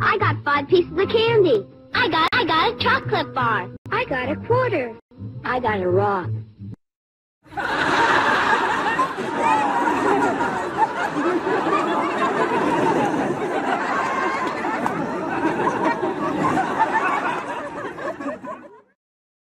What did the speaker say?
I got five pieces of candy. I got I got a chocolate bar. I got a quarter. I got a rock.